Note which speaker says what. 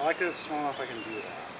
Speaker 1: I like that it's small enough I can do that.